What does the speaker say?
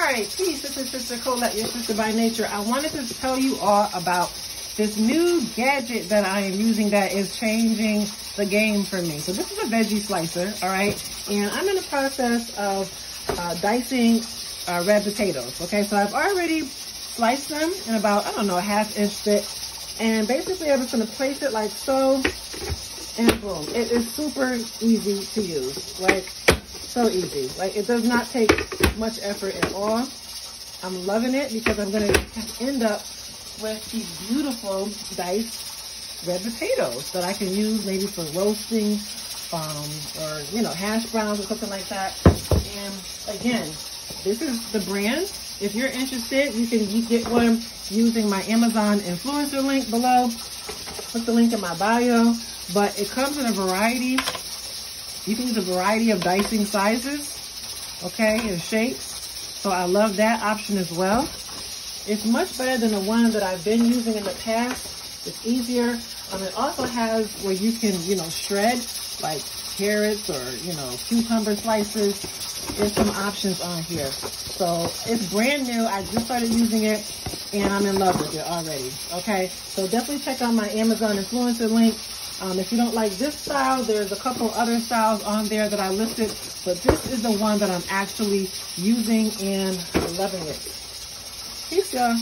right, peace. This is Sister Colette, your sister by nature. I wanted to tell you all about this new gadget that I am using that is changing the game for me. So this is a veggie slicer, all right? And I'm in the process of uh, dicing uh, red potatoes, okay? So I've already sliced them in about, I don't know, a half inch thick. And basically I'm just gonna place it like so, and boom. It is super easy to use, like so easy. Like it does not take much effort at all. I'm loving it because I'm gonna end up with these beautiful diced red potatoes that I can use maybe for roasting um, or, you know, hash browns or something like that. And again, this is the brand. If you're interested, you can get one using my Amazon influencer link below. Put the link in my bio. But it comes in a variety. You can use a variety of dicing sizes, okay, and shapes. So I love that option as well. It's much better than the one that I've been using in the past. It's easier. Um, it also has where you can, you know, shred like carrots or, you know, cucumber slices. There's some options on here. So it's brand new. I just started using it and I'm in love with it already. Okay. So definitely check out my Amazon influencer link. Um, if you don't like this style, there's a couple other styles on there that I listed, but this is the one that I'm actually using and loving it. Peace, y'all.